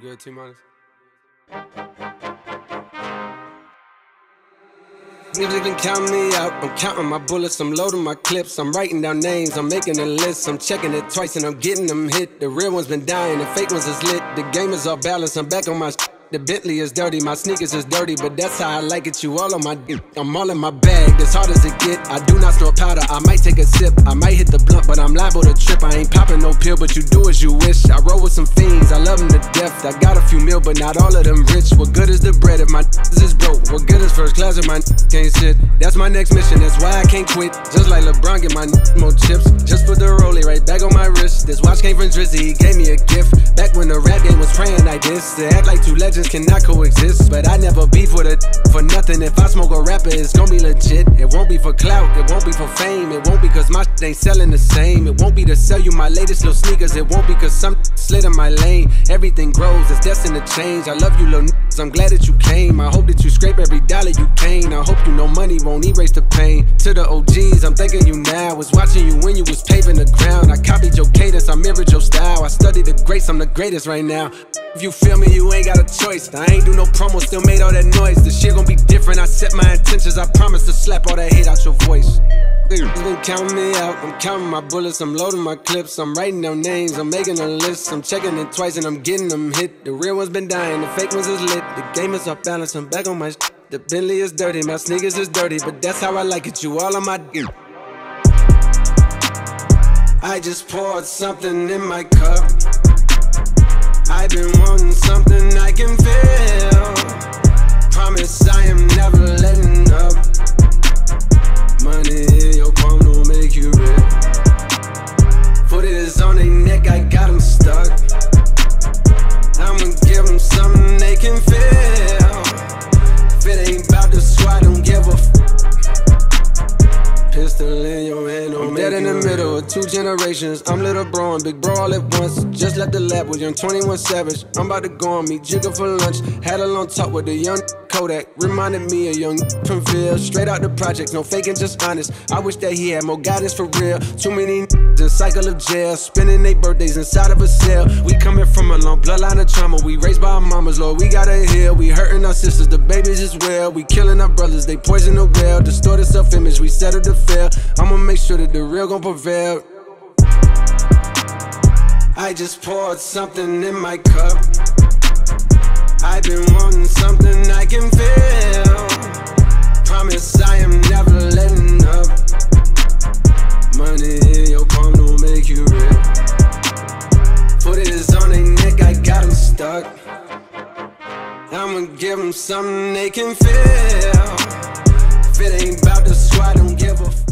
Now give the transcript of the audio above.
T minus. Niggas been counting me out. I'm counting my bullets, I'm loading my clips. I'm writing down names, I'm making a list. I'm checking it twice and I'm getting them hit. The real ones been dying, the fake ones is lit. The game is off balance, I'm back on my the Bentley is dirty, my sneakers is dirty, but that's how I like it. You all on my dick, I'm all in my bag, as hard as it get. I do not snort powder, I might take a sip, I might hit the blunt, but I'm liable to trip. I ain't popping no pill, but you do as you wish. I roll with some fiends, I love them to death. I got a few mil, but not all of them rich. What good is the bread if my is broke? What good is first class if my can't sit? That's my next mission, that's why I can't quit. Just like LeBron, get my more chips. Just put the rollie right back on my wrist. This watch came from Drizzy, he gave me a gift. Back when the rap game was praying like this, to act like two legends cannot coexist but I never beef with it for nothing. If I smoke a rapper, it's gonna be legit. It won't be for clout, it won't be for fame. It won't be cause my ain't selling the same. It won't be to sell you my latest little sneakers. It won't be cause some slid in my lane. Everything grows, it's destined to change. I love you, little. I'm glad that you came. I hope that you scrape every dollar you came. I hope you know money won't erase the pain. To the OGs, I'm thanking you now. Was watching you when you was paving the ground. I copied your cadence, I mirrored your style. I studied the greats, I'm the greatest right now. If you feel me, you ain't got a choice. I ain't do no promo, still made all that noise. The shit gon' be different. I set my intentions. I promise to slap all that hate out your voice. Been counting me out. I'm counting my bullets. I'm loading my clips. I'm writing down names. I'm making a list. I'm checking it twice and I'm getting them hit. The real ones been dying. The fake ones is lit. The game is off balance. I'm back on my. The Bentley is dirty. My sneakers is dirty, but that's how I like it. You all on my. I just poured something in my cup. I've been wanting something I can feel. Can feel. If it ain't about the squad, don't give a f. Pistol in your hand, I'm dead in the middle of two generations. I'm little bro and big bro all at once. Just left the lab with young 21 Savage. I'm about to go on meet Jigga for lunch. Had a long talk with the young Kodak. Reminded me of young from Phil. Straight out the project, no faking, just honest. I wish that he had more guidance for real. Too many the cycle of jail. Spending their birthdays inside of a cell. We coming from a long bloodline of trauma. We raised by Lord. We gotta heal. We hurting our sisters, the babies as well. We killing our brothers, they poison the well. Distorted self image, we settle to fail. I'ma make sure that the real gon' prevail. I just poured something in my cup. I've been wanting something I can feel. I'ma give them something they can feel. If it ain't about the squad, don't give a